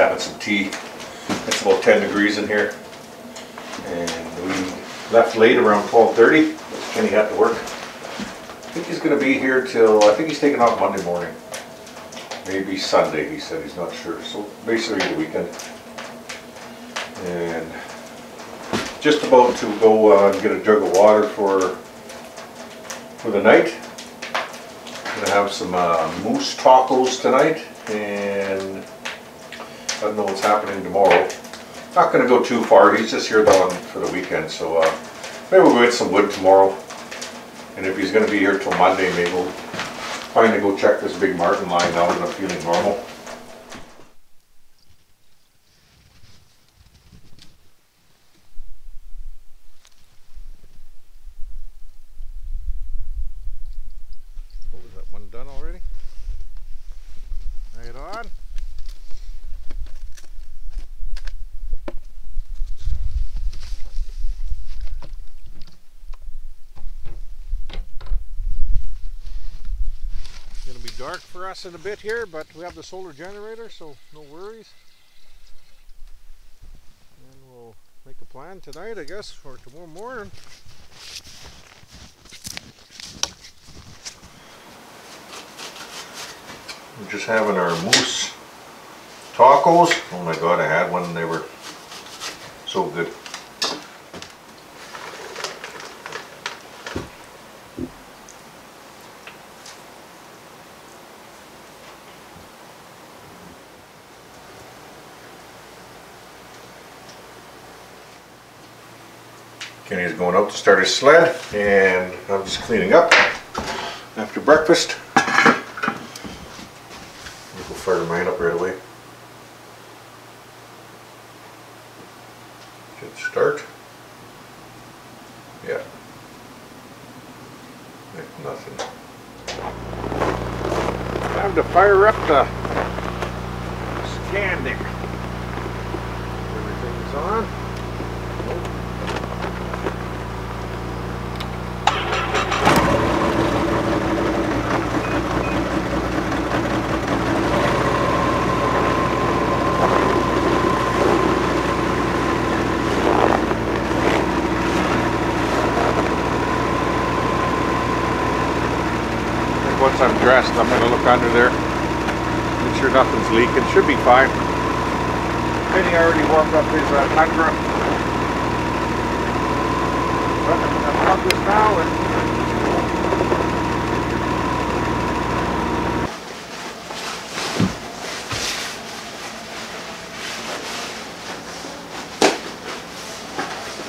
having some tea. It's about 10 degrees in here. And we left late around 12.30. Kenny had to work. I think he's gonna be here till, I think he's taking off Monday morning. Maybe Sunday, he said, he's not sure. So basically the weekend. And just about to go uh, get a jug of water for, for the night. Gonna have some uh, moose tacos tonight and I don't know what's happening tomorrow. Not gonna go too far, he's just here down for the weekend, so uh, maybe we'll get some wood tomorrow. And if he's gonna be here till Monday, maybe we'll finally go check this big marten line out and I'm feeling normal. What was that one done already? Right on. Gonna be dark for us in a bit here, but we have the solar generator, so no worries. And we'll make a plan tonight, I guess, for tomorrow morning. We're just having our moose tacos. Oh my god, I had one they were so good. Kenny's going out to start his sled and I'm just cleaning up after breakfast. We'll fire mine up right away. Should start. Yeah. Yeah, Nothing. Time to fire up the Skandic. Everything's on. I I'm gonna look under there. Make sure nothing's leaking. Should be fine. Penny already warmed up his uh, Tundra. But I'm gonna plug this now and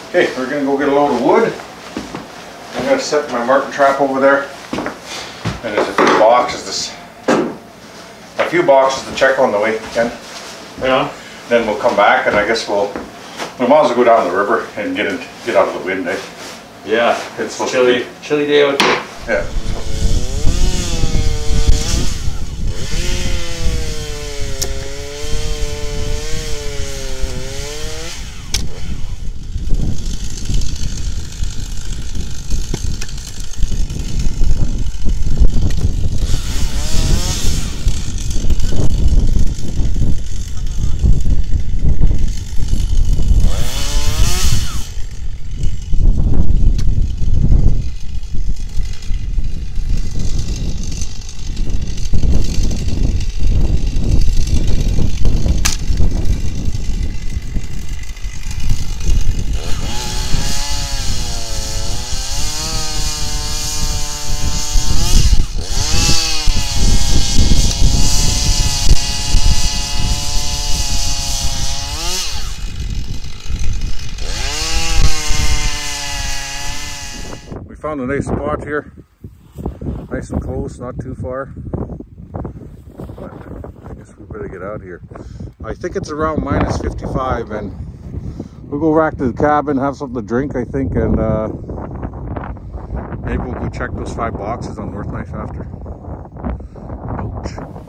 Okay, we're gonna go get a load of wood. I'm gonna set my marten trap over there. And there's a few boxes, this, a few boxes to check on the way, Ken. Yeah. Then we'll come back and I guess we'll, we might as well go down the river and get in, get out of the wind, eh? Yeah. It's supposed chilly, chilly day out there. Yeah. Found a nice spot here. Nice and close, not too far. But I guess we better get out here. I think it's around minus 55 and we'll go back to the cabin, have something to drink, I think, and uh, maybe we'll go check those five boxes on North Knife after. Ouch.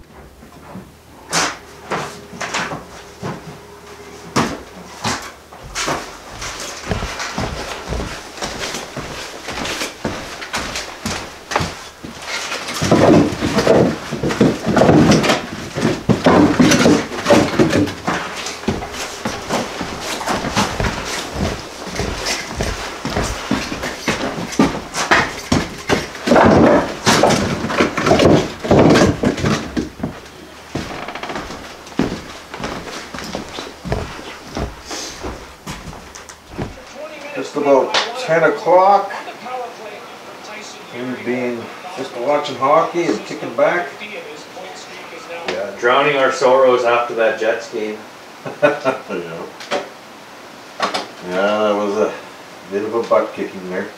just about 10 o'clock. We've been just watching hockey and kicking back. Yeah, drowning our sorrows after that Jets game. yeah. yeah, that was a bit of a butt kicking there.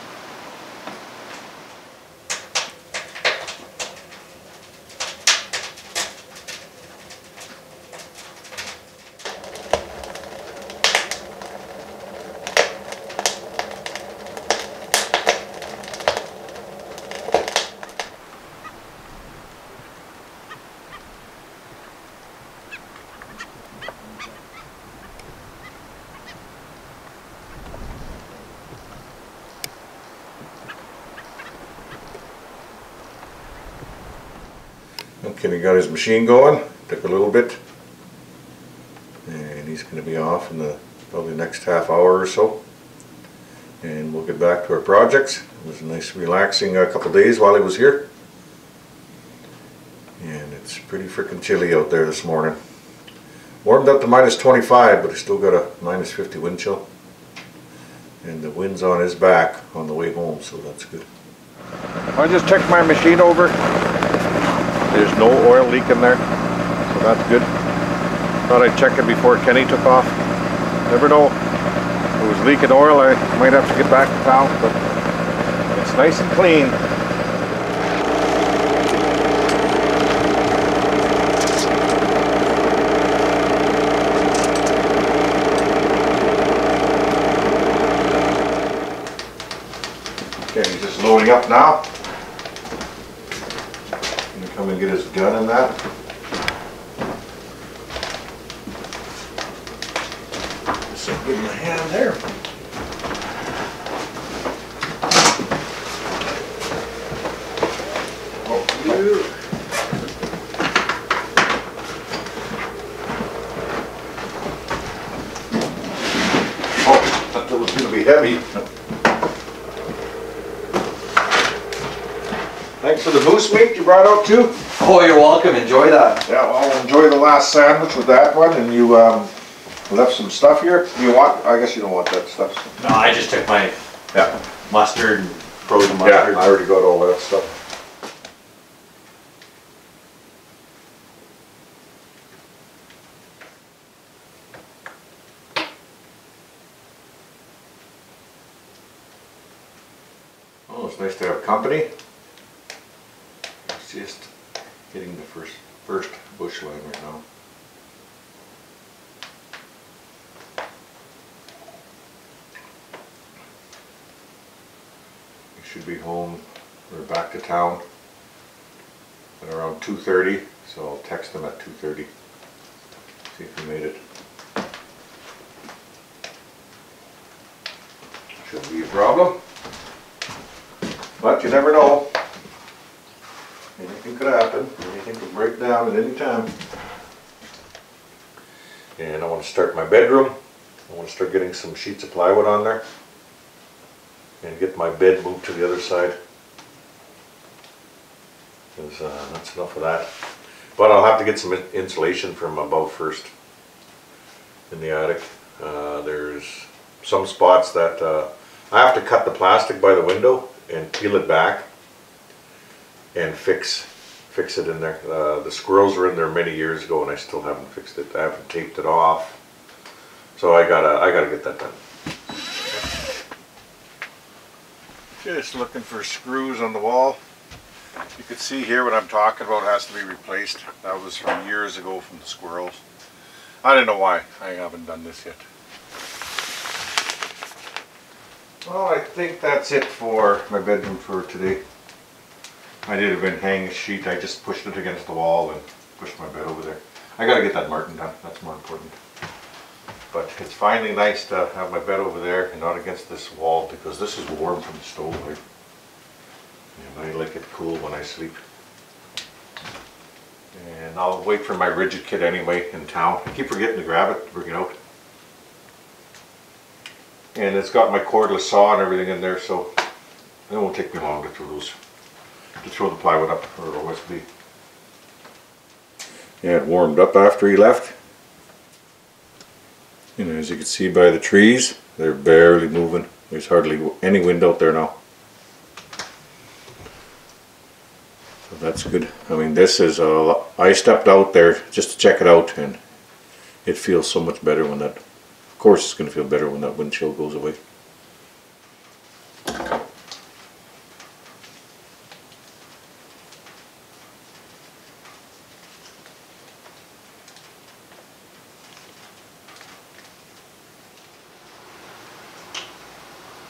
He got his machine going, took a little bit. And he's gonna be off in the, probably next half hour or so. And we'll get back to our projects. It was a nice relaxing uh, couple days while he was here. And it's pretty freaking chilly out there this morning. Warmed up to minus 25, but it's still got a minus 50 wind chill. And the wind's on his back on the way home, so that's good. I just checked my machine over. There's no oil leak in there, so that's good. Thought I'd check it before Kenny took off. Never know. If it was leaking oil, I might have to get back to town, but it's nice and clean. Okay, he's just loading up now. Gonna gun and that. So give him a hand there. Oh, you. Oh, thought that was gonna be heavy. Thanks for the moose meat you brought out too. Oh, you're welcome. Enjoy that. Yeah, well, I'll enjoy the last sandwich with that one, and you, um, left some stuff here. You want, I guess you don't want that stuff. No, I just took my Yeah. mustard and frozen mustard. Yeah. I already got all that stuff. Oh, it's nice to have company. It's just hitting the first, first bush line right now. We should be home, or back to town at around two thirty, so I'll text him at two thirty. See if he made it. Be a problem. But you never know. Anything could happen, anything could break down at any time. And I wanna start my bedroom. I wanna start getting some sheets of plywood on there. And get my bed moved to the other side. Cause, uh, that's enough of that. But I'll have to get some insulation from above first. In the attic. Uh, there's some spots that, uh, I have to cut the plastic by the window and peel it back. And fix, fix it in there. Uh, the squirrels were in there many years ago and I still haven't fixed it. I haven't taped it off. So I gotta, I gotta get that done. Just looking for screws on the wall. You can see here what I'm talking about has to be replaced. That was from years ago from the squirrels. I don't know why I haven't done this yet. Well, I think that's it for my bedroom for today. I did have been hanging a sheet, I just pushed it against the wall and pushed my bed over there. I gotta get that Martin done, that's more important. But it's finally nice to have my bed over there and not against this wall because this is warm from the stove. And I like it cool when I sleep. And I'll wait for my Ridgid kit anyway in town. I keep forgetting to grab it, bring it out. And it's got my cordless saw and everything in there, so it won't take me long to throw those, to throw the plywood up or OSB. Yeah, it warmed up after he left. Know, as you can see by the trees, they're barely moving. There's hardly any wind out there now. So that's good. I mean, this is a I stepped out there just to check it out and it feels so much better when that, course it's gonna feel better when that wind chill goes away.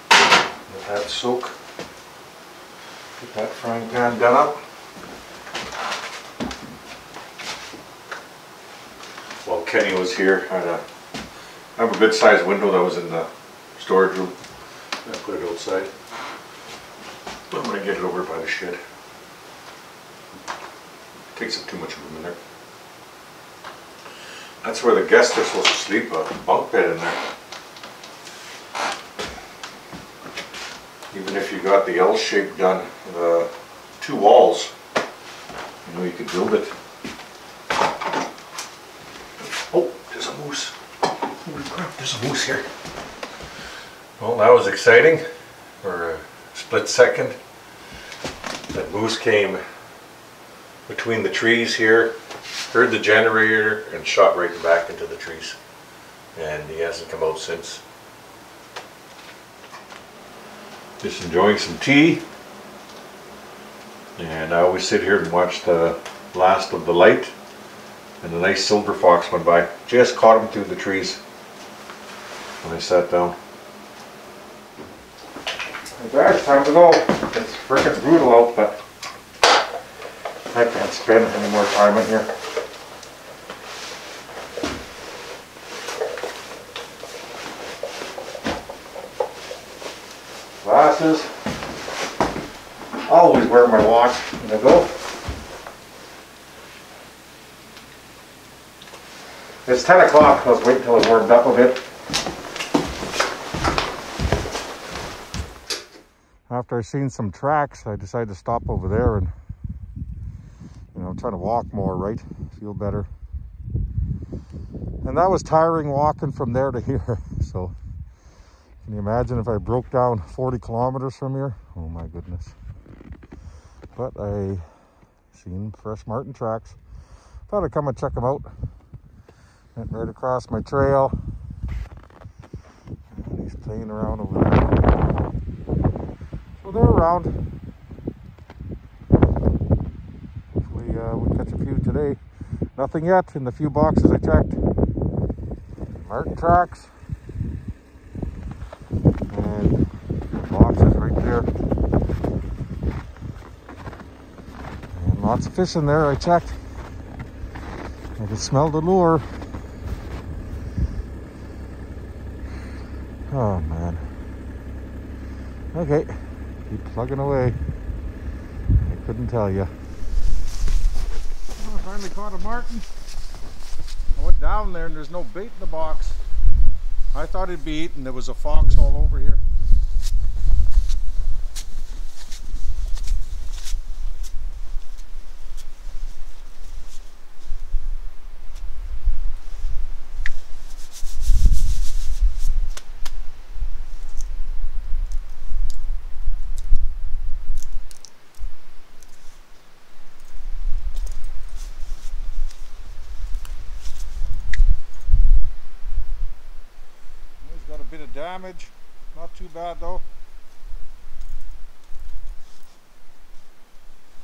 Let that soak. Get that frying pan done up. While Kenny was here, I had a, have a good sized window that was in the storage room. I put it outside. I'm gonna get it over by the shed. Takes up too much room in there. That's where the guests are supposed to sleep, a bunk bed in there. Even if you got the L shape done, the two walls, you know, you could build it. Oh, there's a moose. Holy crap, there's a moose here. Well, that was exciting for a split second. That moose came between the trees here, heard the generator, and shot right back into the trees. And he hasn't come out since. Just enjoying some tea. And I always sit here and watch the last of the light. And a nice silver fox went by. Just caught him through the trees when I sat down. Guys, time to go. It's freaking brutal out, but I can't spend any more time in here. Glasses. Always wear my watch when I go. It's 10 o'clock. Let's wait till it's warmed up a bit. I seen some tracks, I decided to stop over there and, you know, try to walk more, right? Feel better. And that was tiring walking from there to here. So, can you imagine if I broke down 40 kilometers from here? Oh my goodness. But I seen fresh marten tracks. Thought I'd come and check them out. Went right across my trail. And he's playing around over there. So they're around. Hopefully uh, we catch a few today. Nothing yet in the few boxes I checked. marten tracks. And boxes right there. And lots of fish in there, I checked. I can smell the lure. Oh man. Okay. Keep plugging away. I couldn't tell you. I finally caught a marten. I went down there and there's no bait in the box. I thought it'd be eaten. There was a fox all over here. He's got a bit of damage. Not too bad though.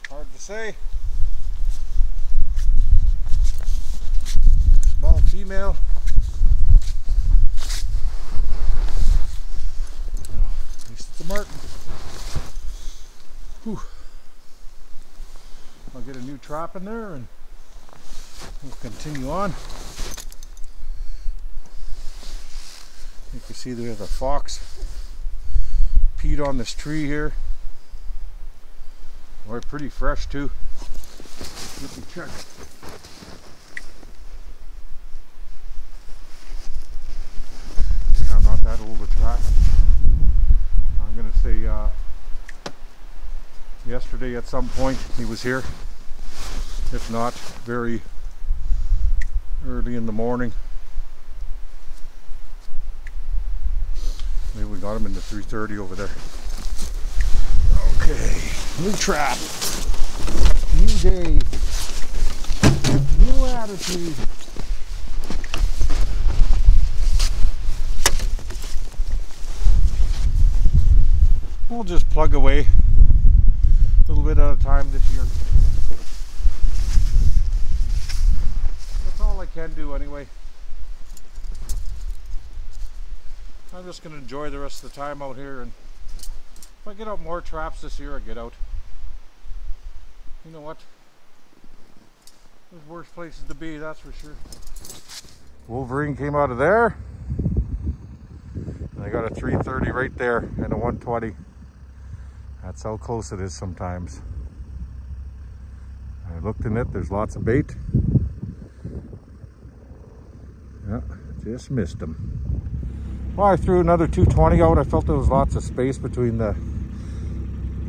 Hard to say. Small female. Oh, at least it's a marten. Whew. I'll get a new trap in there and we'll continue on. Can see there's a fox peed on this tree here. Boy, pretty fresh too. Let me check. Yeah, not that old a track. I'm gonna say uh, yesterday at some point he was here. If not, very early in the morning. Maybe we got him in the 330 over there. Okay, new trap, new day, new attitude. We'll just plug away a little bit at a time this year. That's all I can do anyway. I'm just going to enjoy the rest of the time out here and if I get out more traps this year, I get out. You know what? There's worse places to be, that's for sure. Wolverine came out of there. And I got a 330 right there and a 120. That's how close it is sometimes. I looked in it, there's lots of bait. Yeah, just missed them. Well, I threw another 220 out. I felt there was lots of space between the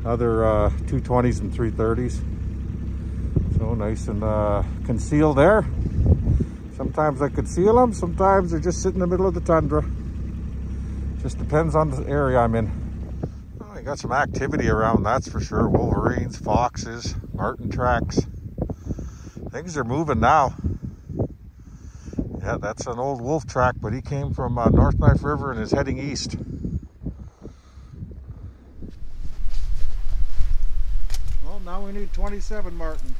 other uh, 220s and 330s. So nice and uh, concealed there. Sometimes I conceal them, sometimes they're just sitting in the middle of the tundra. Just depends on the area I'm in. Well, I got some activity around, that's for sure. Wolverines, foxes, marten tracks. Things are moving now. Yeah, that's an old wolf track, but he came from uh, North Knife River and is heading east. Well, now we need 27 marten.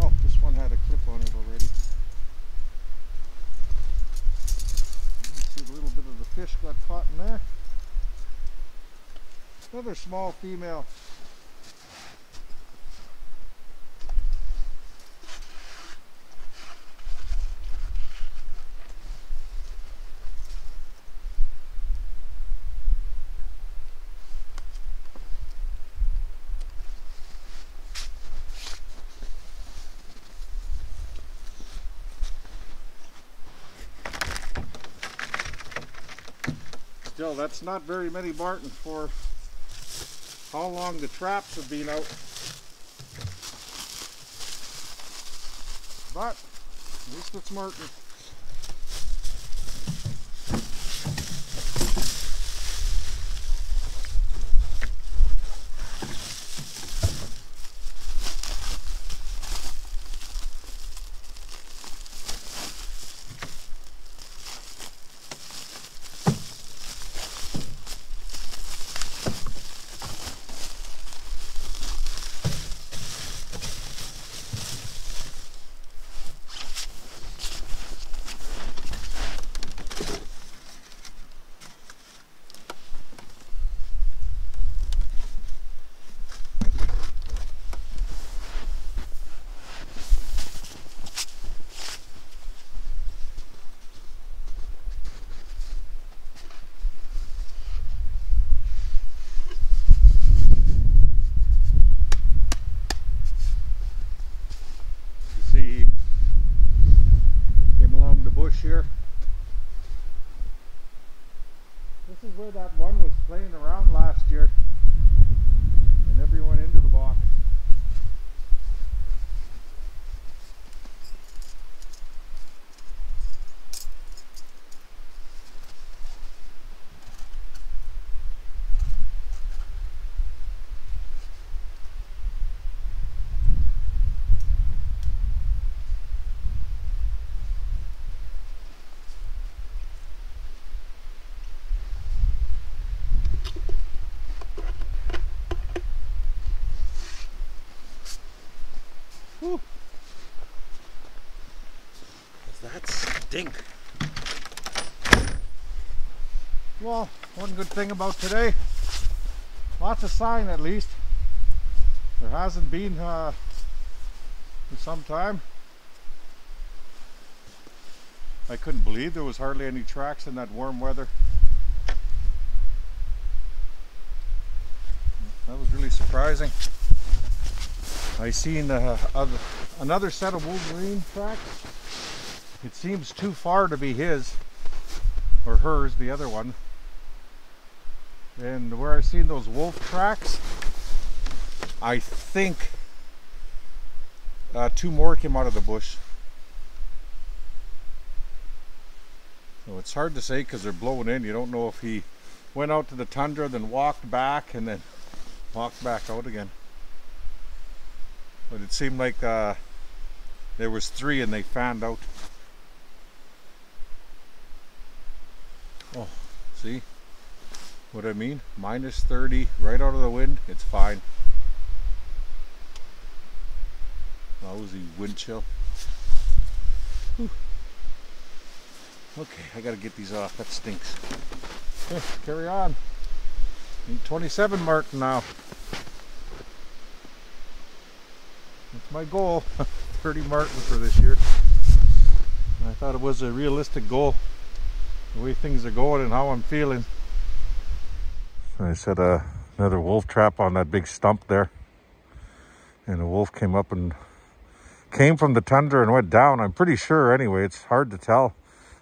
Oh, this one had a clip on it already. See a little bit of the fish got caught in there. Another small female. That's not very many marten for how long the traps have been out. But, at least it's marten. here. This is where that one was playing around last year and never went into the box. Whew. That stink. Well, one good thing about today, lots of sign at least. There hasn't been uh, for some time. I couldn't believe there was hardly any tracks in that warm weather. That was really surprising. I seen uh, other, another set of Wolverine tracks. It seems too far to be his or hers, the other one. And where I seen those wolf tracks, I think uh, two more came out of the bush. So it's hard to say because they're blowing in. You don't know if he went out to the tundra, then walked back, and then walked back out again. But it seemed like uh, there was three and they fanned out. Oh, see what I mean? Minus 30 right out of the wind. It's fine. Lousy wind chill. Whew. Okay, I gotta get these off. That stinks. Okay, carry on. Need 27 marten now. That's my goal. 30 marten for this year. I thought it was a realistic goal. The way things are going and how I'm feeling. I set uh, another wolf trap on that big stump there. And a wolf came up and came from the tundra and went down. I'm pretty sure anyway. It's hard to tell.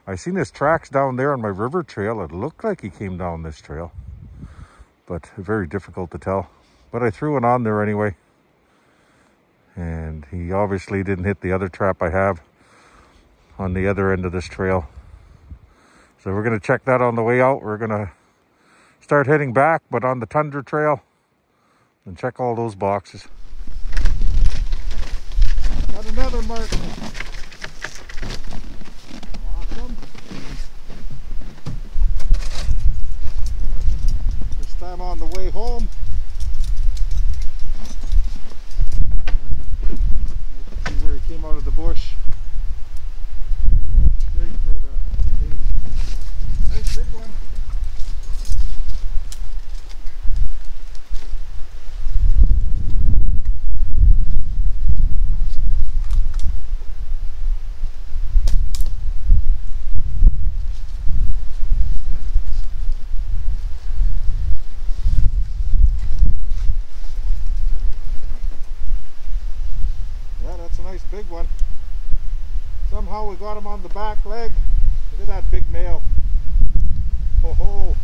I seen his tracks down there on my river trail. It looked like he came down this trail. But very difficult to tell. But I threw it on there anyway. And he obviously didn't hit the other trap I have on the other end of this trail. So we're going to check that on the way out. We're going to start heading back, but on the Tundra Trail, and check all those boxes. Got another marten. Awesome. This time on the way home. See where he came out of the bush. He went straight for the bait. Nice big one. Yeah, that's a nice big one. Somehow we got him on the back leg. Look at that big male. Ho ho.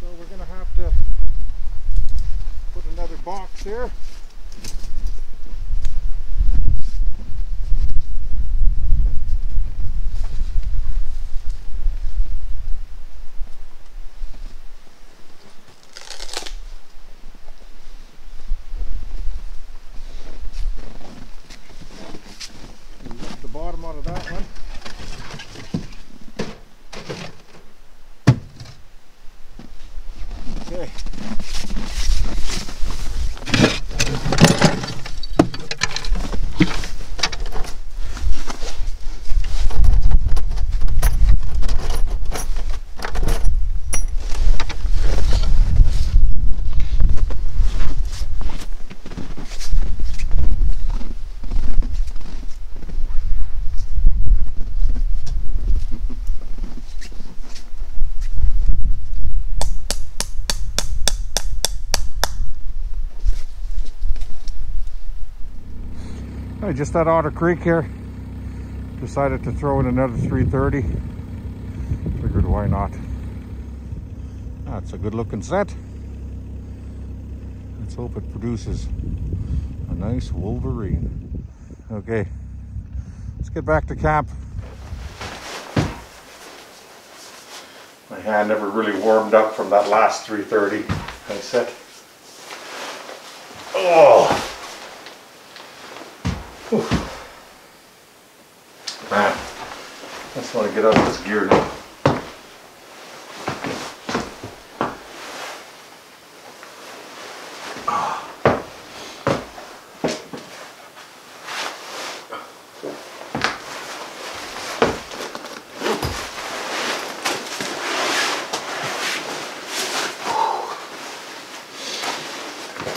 So we're gonna have to put another box here. We lift the bottom out of that one. Okay. Just at Otter Creek here. Decided to throw in another 330. Figured why not. That's a good looking set. Let's hope it produces a nice Wolverine. Okay, let's get back to camp. My hand never really warmed up from that last 330 I set. Oh! Man, I just want to get out of this gear now.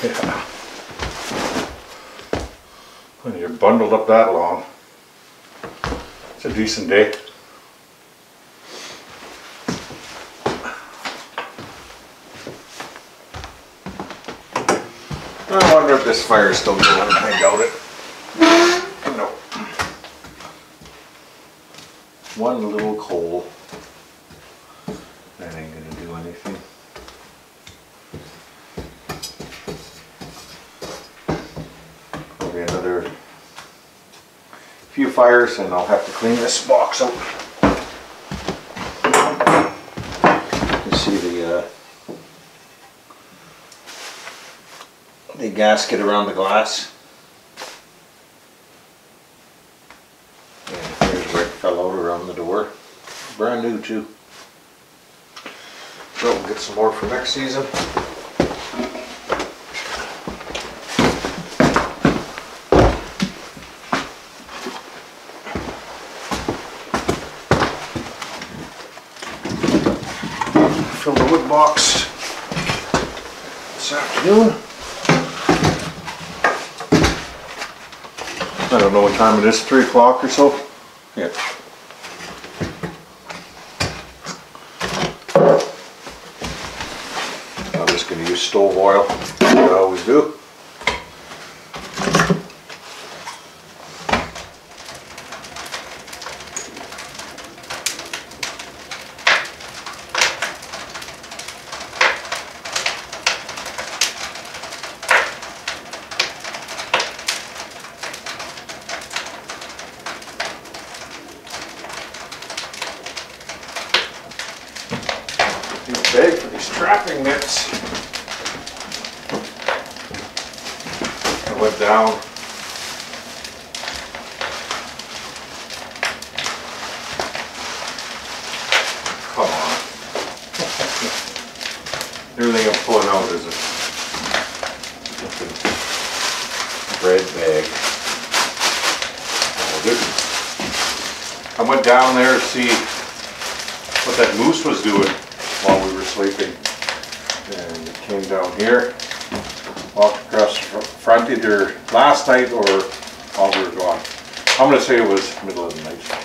Yeah. Up that long, it's a decent day. I wonder if this fire is still going. I doubt it. No. One little coal. That ain't gonna do anything. Fires and I'll have to clean this box out. You see the, uh, the gasket around the glass. And here's where it fell out around the door. Brand new too. So we'll get some more for next season. Fill the wood box this afternoon. I don't know what time it is, three o'clock or so? Yeah. I'm just gonna use stove oil, like I always do. These big for these trapping nets. I went down. Come on. Everything I'm pulling out is a bread bag. Oh. I went down there to see what that moose was doing while we were sleeping. And it came down here, walked across the fr- front either last night or while we were gone. I'm gonna say it was middle of the night.